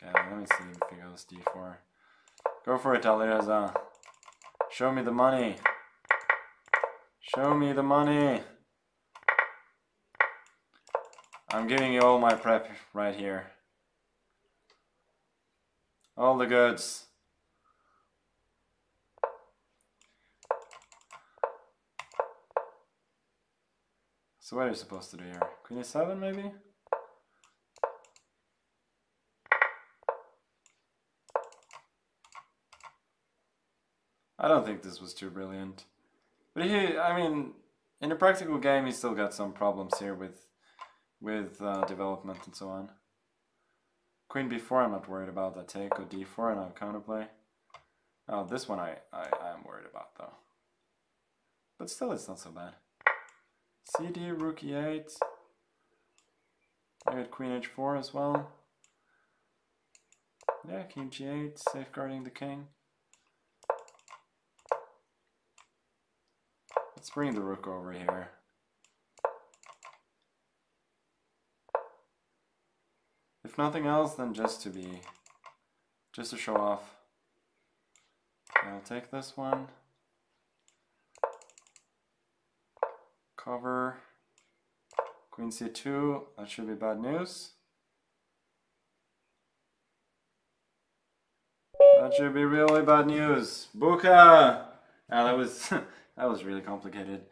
Okay, let me see if he goes d4. Go for it, Alireza. Uh, show me the money. Show me the money. I'm giving you all my prep right here. All the goods. So what are you supposed to do here? Queen e7 maybe? I don't think this was too brilliant. But he, I mean, in a practical game, he still got some problems here with with uh, development and so on. Queen b4, I'm not worried about that take. Go d4 and I'll counterplay. Oh, this one I, I, I am worried about though. But still, it's not so bad. cd, rook e8. I got queen h4 as well. Yeah, king g8, safeguarding the king. Let's bring the rook over here. If nothing else, then just to be, just to show off. I'll take this one. Cover. Queen c2, that should be bad news. That should be really bad news. Buka! Ah, that was that was really complicated.